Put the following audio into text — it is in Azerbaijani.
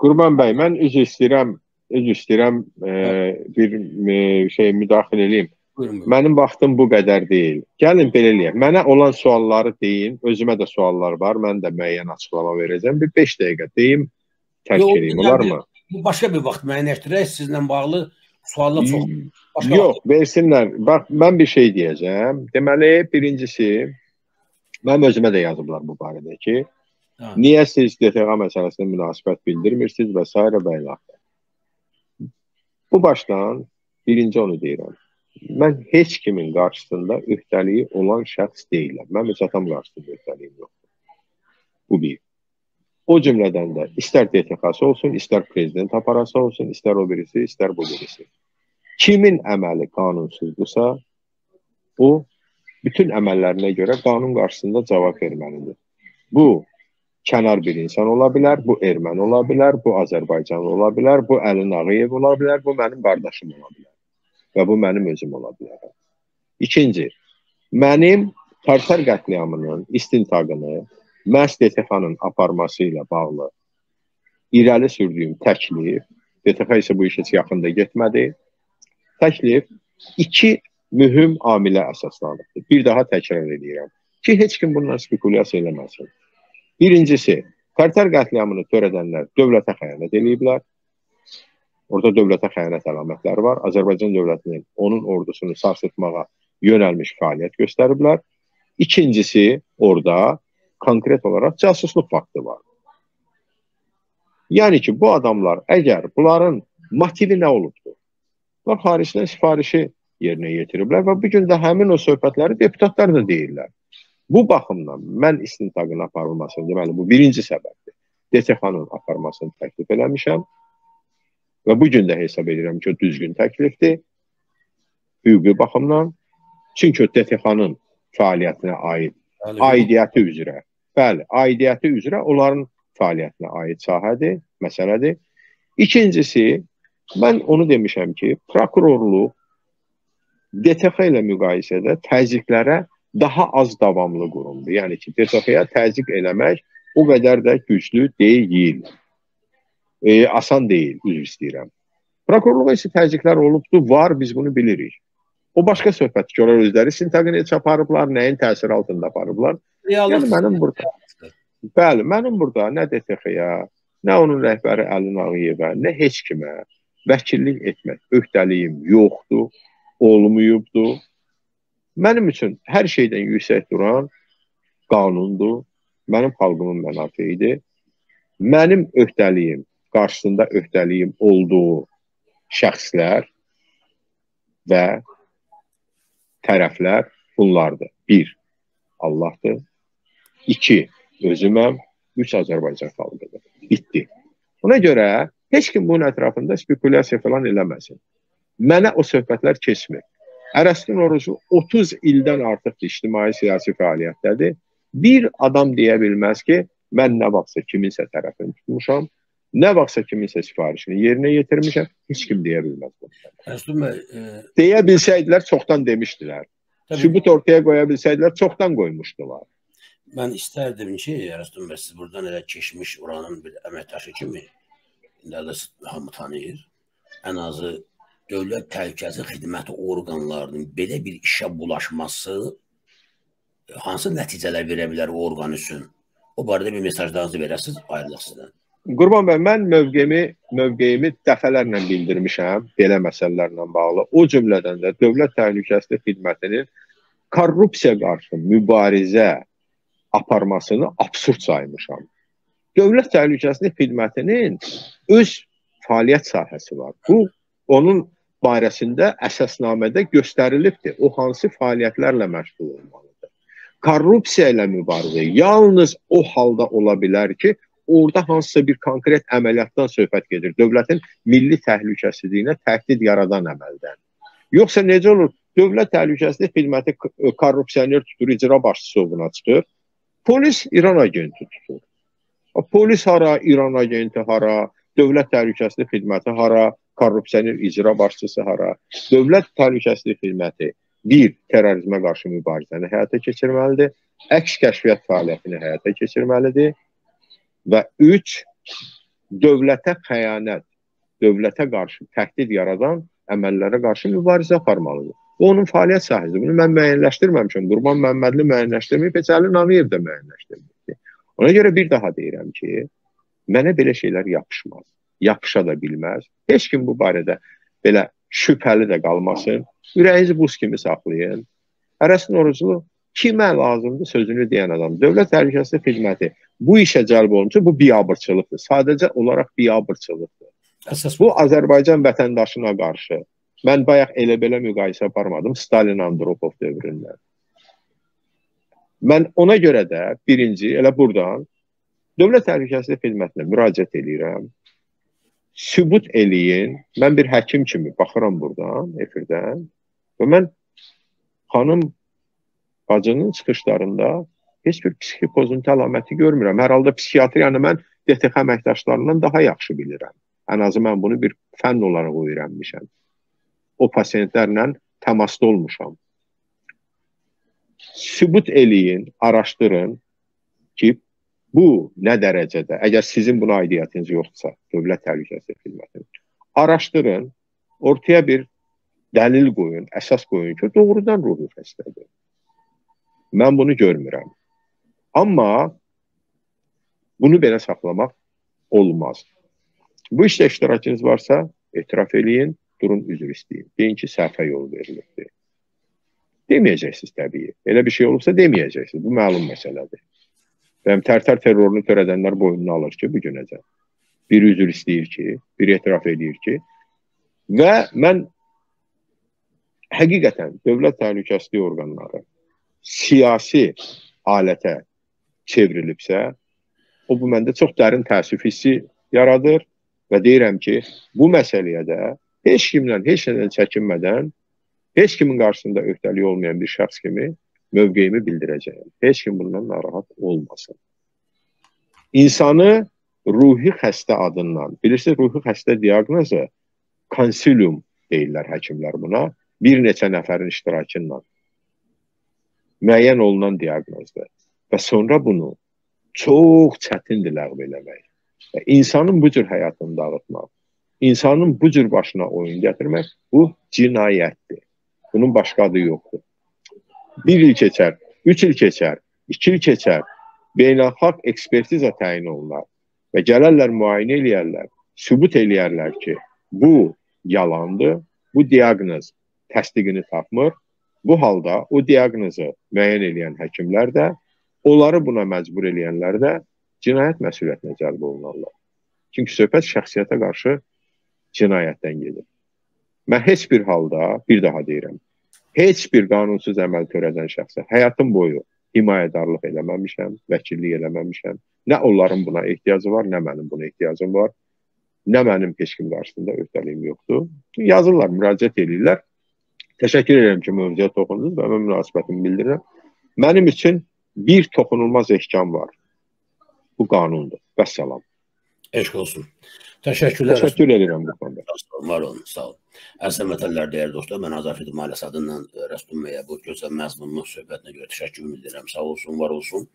Qurban bəy, mən üzr istəyirəm, üzr istəyirəm e, bir e, şey müdaxilə eləyim. Buyurun. buyurun. Mənim vaxtım bu qədər deyil. Gəlin belə eləyək. Mənə olan sualları deyin. Özümə də suallar var. Mən də müəyyən açıqlama verəcəm. Bir 5 dəqiqə deyim, tərk Yox, edeyim, yəni- olarmı? Bu başqa bir vaxt müəyyənləşdirək. Sizlə bağlı suallar çox. Başqa Yox, versinlər. Bax, mən bir şey deyəcəm. Deməli, birincisi, mənim özümə də yazıblar bu barədə ki, Ha. niyə siz DTQ məsələsinə münasibət bildirmirsiniz və s. və ilə. Bu başdan birinci onu deyirəm. Mən heç kimin qarşısında öhdəliyi olan şəxs deyiləm. Mən öz atam qarşısında öhdəliyim yoxdur. Bu bir. O cümlədən də istər DTX-sı olsun, istər prezident aparası olsun, istər o birisi, istər bu birisi. Kimin əməli qanunsuzdursa, o bütün əməllərinə görə qanun qarşısında cavab verməlidir. Bu kənar bir insan ola bilər, bu erməni ola bilər, bu Azərbaycanlı ola bilər, bu Əli Nağıyev ola bilər, bu mənim qardaşım ola bilər və bu mənim özüm ola bilər. İkinci, mənim Tartar qətliamının istintaqını məhz DTX-nın aparması ilə bağlı irəli sürdüyüm təklif, DTX isə bu iş heç yaxında getmədi. Təklif iki mühüm amilə əsaslanıbdır. Bir daha təkrar edirəm ki, heç kim bundan spekulyasiya eləməsin. Birincisi, Tərtər qətliamını törədənlər dövlətə xəyanət ediblər. Orada dövlətə xəyanət əlamətləri var. Azərbaycan dövlətinin onun ordusunu sarsıtmağa yönəlmiş fəaliyyət göstəriblər. İkincisi, orada konkret olaraq casusluq faktı var. Yəni ki, bu adamlar əgər bunların motivi nə olubdur? Bunlar xaricdən sifarişi yerinə yetiriblər və bu gün də həmin o söhbətləri deputatlar da deyirlər. Bu baxımdan mən istintaqın aparılmasını, deməli bu birinci səbəbdir. DTX-nın aparmasını təklif eləmişəm və bu gün də hesab edirəm ki, düzgün təklifdir. Hüquqi baxımdan. Çünki DTX-nın fəaliyyətinə aid Bəli, aidiyyəti üzrə. Bəli, aidiyyəti üzrə onların fəaliyyətinə aid sahədir, məsələdir. İkincisi, mən onu demişəm ki, prokurorluq DTX ilə müqayisədə təzyiqlərə daha az davamlı qurumdur. Yəni ki, DTX-yə təzyiq eləmək o qədər də güclü deyil. E, asan deyil, üzr istəyirəm. Prokurorluğa isə təzyiqlər olubdu, var, biz bunu bilirik. O başqa söhbət onlar özləri sintaqını heç aparıblar, nəyin təsiri altında aparıblar. Yəni mənim burada Bəli, mənim burada nə DTX-yə, nə onun rəhbəri Əli Nağıyevə, nə heç kimə vəkillik etmək öhdəliyim yoxdur, olmayıbdır. Mənim üçün hər şeydən yüksək duran qanundur, mənim xalqımın mənafeyidir. Mənim öhdəliyim, qarşısında öhdəliyim olduğu şəxslər və tərəflər bunlardır. 1. Allahdır. 2 özüməm, üç Azərbaycan xalqıdır. Bitdi. Ona görə heç kim bunun ətrafında spekulyasiya falan eləməsin. Mənə o söhbətlər keçmir. Ərəstin Orucu 30 ildən artıq ictimai siyasi fəaliyyətdədir. Bir adam deyə bilməz ki, mən nə vaxtsa kiminsə tərəfini tutmuşam, nə vaxtsa kiminsə sifarişini yerinə yetirmişəm, heç kim deyə bilməz bəy, e, Deyə bilsəydilər çoxdan demişdilər. təbii Sübut ortaya qoya bilsəydilər çoxdan qoymuşdular. mən istərdim ki, Məsudun bəy siz buradan elə keçmiş oranın bir əməkdaşı kimi indi hamı tanıyır. Ən azı dövlət təhlükəsizlik xidməti orqanlarının belə bir işə bulaşması e, hansı nəticələr verə bilər o orqan üçün? O barədə bir mesajlarınızı verəsiniz, ayrılıq sizdən. Qurban bəy, mən mövqeyimi, mövqeyimi dəfələrlə bildirmişəm belə məsələlərlə bağlı. O cümlədən də Dövlət Təhlükəsizlik Xidmətinin korrupsiya qarşı mübarizə aparmasını absurd saymışam. Dövlət Təhlükəsizlik Xidmətinin öz fəaliyyət sahəsi var. Bu onun barəsində əsasnamədə göstərilibdir. O hansı fəaliyyətlərlə məşğul olmalıdır. Korrupsiya ilə mübarizə yalnız o halda ola bilər ki, orada hansısa bir konkret əməliyyatdan söhbət gedir. Dövlətin milli təhlükəsizliyinə təhdid yaradan əməldən. Yoxsa necə olur? Dövlət Təhlükəsizlik Xidməti k- korrupsioner tutur, icra başçısı olduğuna çıxır. Polis İran agenti tutur. Polis hara, İran agenti hara, Dövlət Təhlükəsizlik Xidməti hara, korrupsioner icra başçısı hara. Dövlət Təhlükəsizlik Xidməti bir terrorizmə qarşı mübarizəni həyata keçirməlidir. Əks kəşfiyyat fəaliyyətini həyata keçirməlidir və 3 dövlətə xəyanət, dövlətə qarşı təhdid yaradan əməllərə qarşı mübarizə aparmalıdır. Bu onun fəaliyyət sahəsidir. Bunu mən müəyyənləşdirməmişəm. Qurban Məmmədli müəyyənləşdirməyib, heç Əli Namiyev də müəyyənləşdirməyib. Ona görə bir daha deyirəm ki, mənə belə şeylər yapışmaz. Yapışa da bilməz. Heç kim bu barədə belə şübhəli də qalmasın. Ürəyinizi buz kimi saxlayın. Hərəsin oruclu kimə lazımdır sözünü deyən adam. Dövlət təhlükəsizlik xidməti bu işə cəlb olunsa bu biabırçılıqdır. Sadəcə olaraq biabırçılıqdır. Əsas bu Azərbaycan vətəndaşına qarşı mən bayaq elə belə müqayisə aparmadım Stalin Andropov dövründən. Mən ona görə də birinci elə burdan Dövlət Təhlükəsizlik Xidmətinə müraciət edirəm. Sübut eləyin. Mən bir həkim kimi baxıram burdan, efirdən və mən xanım bacının çıxışlarında heç bir psixi pozuntu əlaməti görmürəm. Hər halda psixiatriyanı mən DTX əməkdaşlarından daha yaxşı bilirəm. Ən azı mən bunu bir fənn olaraq öyrənmişəm. O pasientlərlə təmasda olmuşam. Sübut eləyin, araşdırın ki, bu nə dərəcədə, əgər sizin buna aidiyyətiniz yoxdursa, Dövlət Təhlükəsizlik Xidmətinin, araşdırın, ortaya bir dəlil qoyun, əsas qoyun ki, doğrudan ruhi xəstədir. Mən bunu görmürəm. Amma bunu belə saxlamaq olmaz. Bu işdə iştirakınız varsa, etiraf eləyin, durun üzr istəyin. Deyin ki, səhvə yol verilibdir. Deməyəcəksiniz təbii. Elə bir şey olubsa deməyəcəksiniz. Bu məlum məsələdir. Bəyəm tərtər terrorunu törədənlər boynuna alır ki, bu günəcən. Bir üzr istəyir ki, bir etiraf edir ki, və mən həqiqətən dövlət təhlükəsizlik orqanları siyasi alətə çevrilibsə, o bu məndə çox dərin təəssüf hissi yaradır və deyirəm ki, bu məsələyə də heç kimlə, heç nədən çəkinmədən, heç kimin qarşısında öhdəliyi olmayan bir şəxs kimi mövqeyimi bildirəcəyəm. Heç kim bundan narahat olmasın. İnsanı ruhi xəstə adından, bilirsiniz, ruhi xəstə diaqnozu konsilium deyirlər həkimlər buna, bir neçə nəfərin iştirakı ilə müəyyən olunan diaqnozdur və sonra bunu çox çətindir ləğv eləmək. Və insanın bu cür həyatını dağıtmaq, insanın bu cür başına oyun gətirmək bu cinayətdir. Bunun başqa adı yoxdur. Bir il keçər, üç il keçər, iki il keçər, beynəlxalq ekspertiza təyin olunar və gələrlər müayinə eləyərlər, sübut eləyərlər ki, bu yalandır, bu diaqnoz təsdiqini tapmır. Bu halda o diaqnozu müəyyən edən həkimlər də onları buna məcbur eləyənlər də cinayət məsuliyyətinə cəlb olunarlar. Çünki söhbət şəxsiyyətə qarşı cinayətdən gedir. Mən heç bir halda, bir daha deyirəm, heç bir qanunsuz əməl törədən şəxsə həyatım boyu himayədarlıq eləməmişəm, vəkillik eləməmişəm. Nə onların buna ehtiyacı var, nə mənim buna ehtiyacım var. Nə mənim heç kim qarşısında öhdəliyim yoxdur. Yazırlar, müraciət edirlər. Təşəkkür edirəm ki, mövzuya toxundunuz və mən münasibətimi bildirirəm. Mənim üçün bir toxunulmaz ehkam var. Bu qanundur. Vəssalam. Eşq olsun. Təşəkkürlər. Təşəkkür edirəm bu konuda. Var olun, sağ olun. Əziz vətənlər, dəyərli dostlar, mən Azərfid Maləs adından Rəstum bəyə bu gözəl məzmunlu söhbətinə görə təşəkkür bildirirəm. Sağ olsun, var olsun.